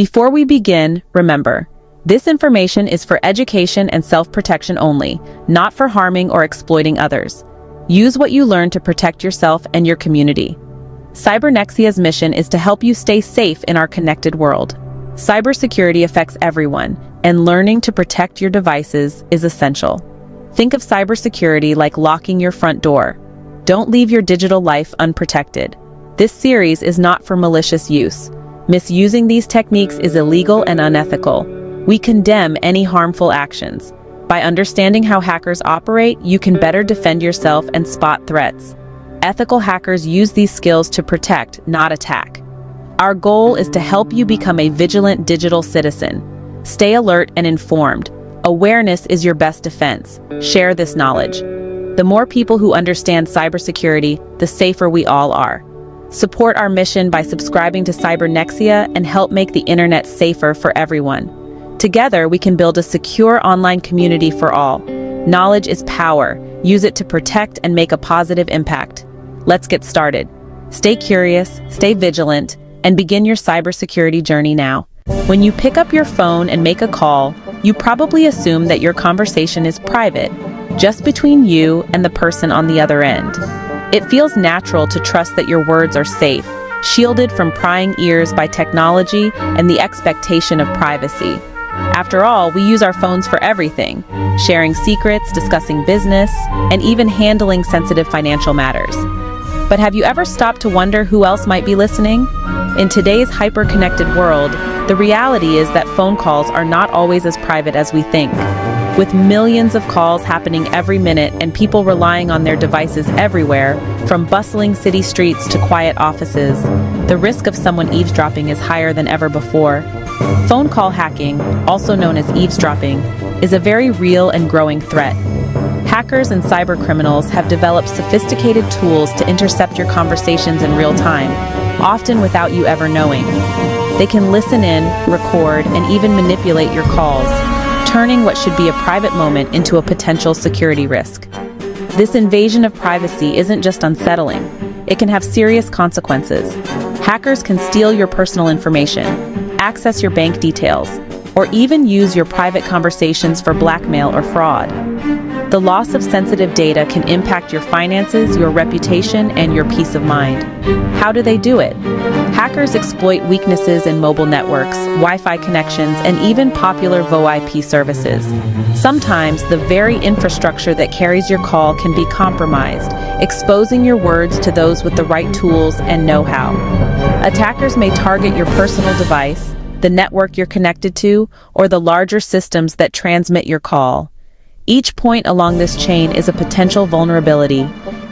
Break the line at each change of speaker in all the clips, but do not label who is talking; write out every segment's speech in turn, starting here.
Before we begin, remember, this information is for education and self-protection only, not for harming or exploiting others. Use what you learn to protect yourself and your community. Cybernexia's mission is to help you stay safe in our connected world. Cybersecurity affects everyone, and learning to protect your devices is essential. Think of cybersecurity like locking your front door. Don't leave your digital life unprotected. This series is not for malicious use. Misusing these techniques is illegal and unethical. We condemn any harmful actions. By understanding how hackers operate, you can better defend yourself and spot threats. Ethical hackers use these skills to protect, not attack. Our goal is to help you become a vigilant digital citizen. Stay alert and informed. Awareness is your best defense. Share this knowledge. The more people who understand cybersecurity, the safer we all are. Support our mission by subscribing to Cybernexia and help make the internet safer for everyone. Together, we can build a secure online community for all. Knowledge is power. Use it to protect and make a positive impact. Let's get started. Stay curious, stay vigilant, and begin your cybersecurity journey now. When you pick up your phone and make a call, you probably assume that your conversation is private, just between you and the person on the other end. It feels natural to trust that your words are safe, shielded from prying ears by technology and the expectation of privacy. After all, we use our phones for everything, sharing secrets, discussing business, and even handling sensitive financial matters. But have you ever stopped to wonder who else might be listening? In today's hyper-connected world, the reality is that phone calls are not always as private as we think. With millions of calls happening every minute and people relying on their devices everywhere, from bustling city streets to quiet offices, the risk of someone eavesdropping is higher than ever before. Phone call hacking, also known as eavesdropping, is a very real and growing threat. Hackers and cybercriminals have developed sophisticated tools to intercept your conversations in real time, often without you ever knowing. They can listen in, record, and even manipulate your calls, turning what should be a private moment into a potential security risk. This invasion of privacy isn't just unsettling, it can have serious consequences. Hackers can steal your personal information, access your bank details, or even use your private conversations for blackmail or fraud. The loss of sensitive data can impact your finances, your reputation, and your peace of mind. How do they do it? Hackers exploit weaknesses in mobile networks, Wi-Fi connections, and even popular VoIP services. Sometimes the very infrastructure that carries your call can be compromised, exposing your words to those with the right tools and know-how. Attackers may target your personal device, the network you're connected to, or the larger systems that transmit your call. Each point along this chain is a potential vulnerability,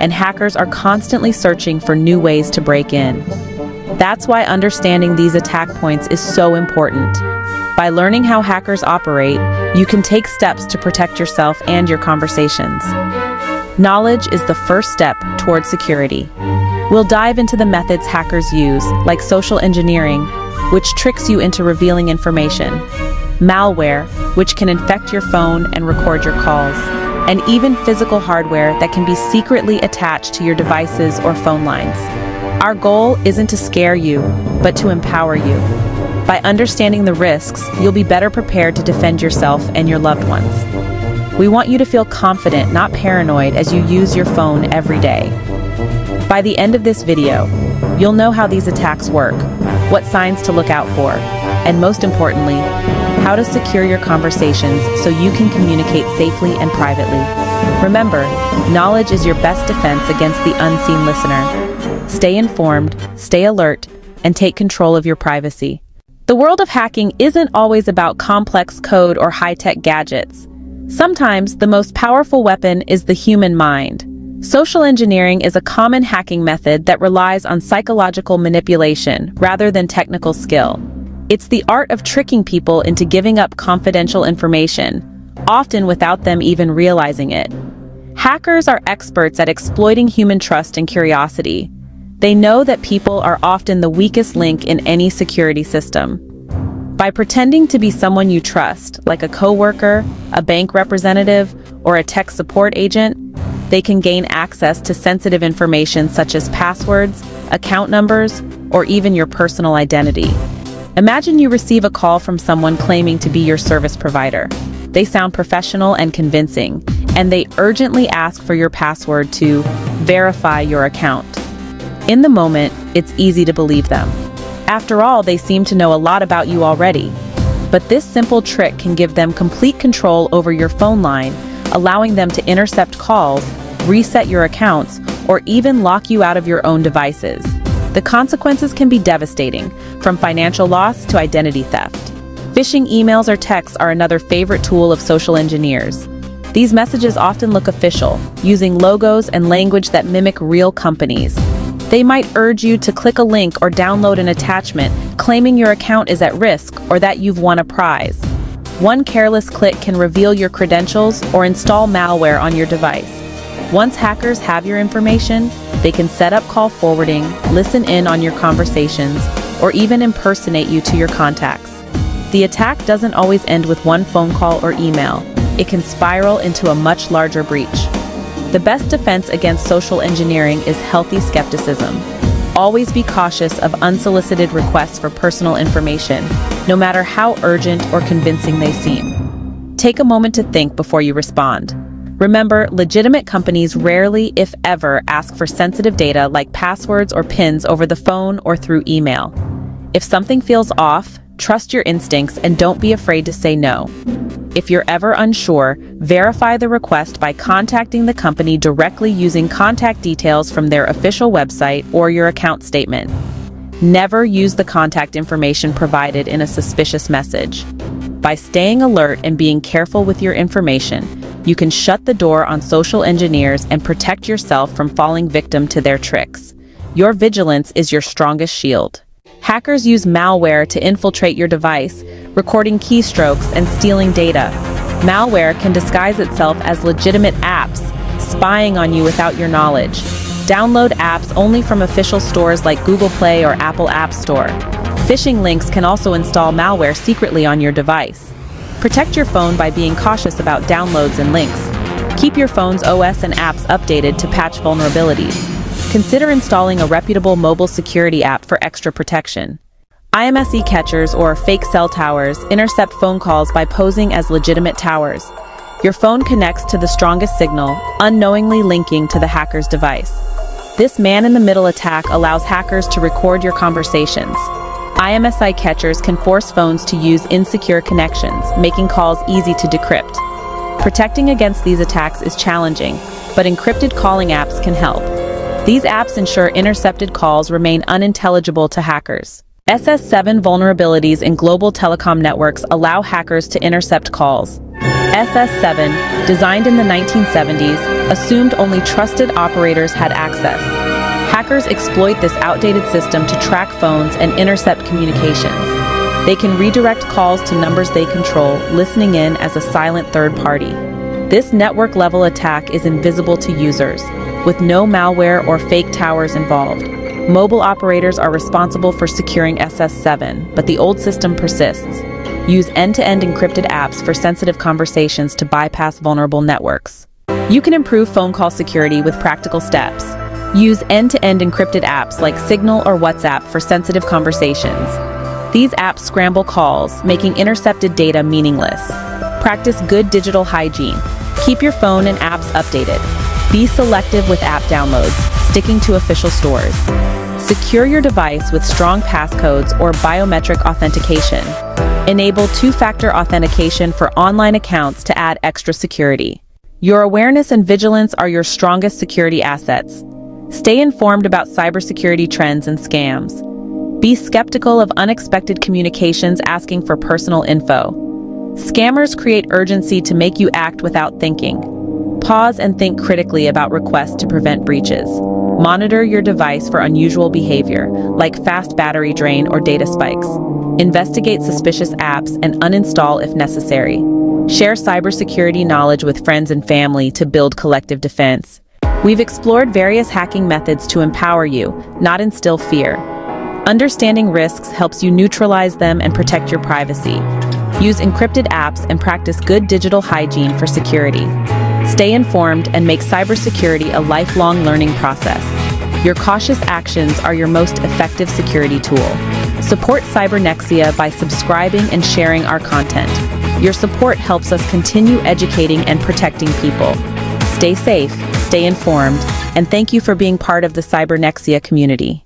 and hackers are constantly searching for new ways to break in. That's why understanding these attack points is so important. By learning how hackers operate, you can take steps to protect yourself and your conversations. Knowledge is the first step towards security. We'll dive into the methods hackers use, like social engineering, which tricks you into revealing information, malware, which can infect your phone and record your calls, and even physical hardware that can be secretly attached to your devices or phone lines. Our goal isn't to scare you, but to empower you. By understanding the risks, you'll be better prepared to defend yourself and your loved ones. We want you to feel confident, not paranoid, as you use your phone every day. By the end of this video, you'll know how these attacks work, what signs to look out for, and most importantly, how to secure your conversations so you can communicate safely and privately. Remember, knowledge is your best defense against the unseen listener. Stay informed, stay alert, and take control of your privacy. The world of hacking isn't always about complex code or high-tech gadgets. Sometimes the most powerful weapon is the human mind. Social engineering is a common hacking method that relies on psychological manipulation rather than technical skill. It's the art of tricking people into giving up confidential information, often without them even realizing it. Hackers are experts at exploiting human trust and curiosity. They know that people are often the weakest link in any security system. By pretending to be someone you trust, like a coworker, a bank representative, or a tech support agent, they can gain access to sensitive information such as passwords, account numbers, or even your personal identity. Imagine you receive a call from someone claiming to be your service provider. They sound professional and convincing, and they urgently ask for your password to verify your account. In the moment, it's easy to believe them. After all, they seem to know a lot about you already. But this simple trick can give them complete control over your phone line, allowing them to intercept calls, reset your accounts, or even lock you out of your own devices. The consequences can be devastating, from financial loss to identity theft. Phishing emails or texts are another favorite tool of social engineers. These messages often look official, using logos and language that mimic real companies. They might urge you to click a link or download an attachment, claiming your account is at risk or that you've won a prize. One careless click can reveal your credentials or install malware on your device. Once hackers have your information, they can set up call forwarding, listen in on your conversations, or even impersonate you to your contacts. The attack doesn't always end with one phone call or email. It can spiral into a much larger breach. The best defense against social engineering is healthy skepticism. Always be cautious of unsolicited requests for personal information, no matter how urgent or convincing they seem. Take a moment to think before you respond. Remember, legitimate companies rarely, if ever, ask for sensitive data like passwords or PINs over the phone or through email. If something feels off, trust your instincts and don't be afraid to say no. If you're ever unsure, verify the request by contacting the company directly using contact details from their official website or your account statement. Never use the contact information provided in a suspicious message. By staying alert and being careful with your information, you can shut the door on social engineers and protect yourself from falling victim to their tricks. Your vigilance is your strongest shield. Hackers use malware to infiltrate your device, recording keystrokes and stealing data. Malware can disguise itself as legitimate apps, spying on you without your knowledge. Download apps only from official stores like Google Play or Apple App Store. Phishing links can also install malware secretly on your device. Protect your phone by being cautious about downloads and links. Keep your phone's OS and apps updated to patch vulnerabilities. Consider installing a reputable mobile security app for extra protection. IMSI catchers or fake cell towers intercept phone calls by posing as legitimate towers. Your phone connects to the strongest signal, unknowingly linking to the hacker's device. This man-in-the-middle attack allows hackers to record your conversations. IMSI catchers can force phones to use insecure connections, making calls easy to decrypt. Protecting against these attacks is challenging, but encrypted calling apps can help. These apps ensure intercepted calls remain unintelligible to hackers. SS7 vulnerabilities in global telecom networks allow hackers to intercept calls. SS7, designed in the 1970s, assumed only trusted operators had access. Hackers exploit this outdated system to track phones and intercept communications. They can redirect calls to numbers they control, listening in as a silent third party. This network-level attack is invisible to users, with no malware or fake towers involved. Mobile operators are responsible for securing SS7, but the old system persists. Use end-to-end -end encrypted apps for sensitive conversations to bypass vulnerable networks. You can improve phone call security with practical steps. Use end-to-end -end encrypted apps like Signal or WhatsApp for sensitive conversations. These apps scramble calls, making intercepted data meaningless. Practice good digital hygiene. Keep your phone and apps updated. Be selective with app downloads, sticking to official stores. Secure your device with strong passcodes or biometric authentication. Enable two-factor authentication for online accounts to add extra security. Your awareness and vigilance are your strongest security assets. Stay informed about cybersecurity trends and scams. Be skeptical of unexpected communications asking for personal info. Scammers create urgency to make you act without thinking. Pause and think critically about requests to prevent breaches. Monitor your device for unusual behavior, like fast battery drain or data spikes. Investigate suspicious apps and uninstall if necessary. Share cybersecurity knowledge with friends and family to build collective defense. We've explored various hacking methods to empower you, not instill fear. Understanding risks helps you neutralize them and protect your privacy. Use encrypted apps and practice good digital hygiene for security. Stay informed and make cybersecurity a lifelong learning process. Your cautious actions are your most effective security tool. Support Cybernexia by subscribing and sharing our content. Your support helps us continue educating and protecting people. Stay safe, stay informed, and thank you for being part of the Cybernexia community.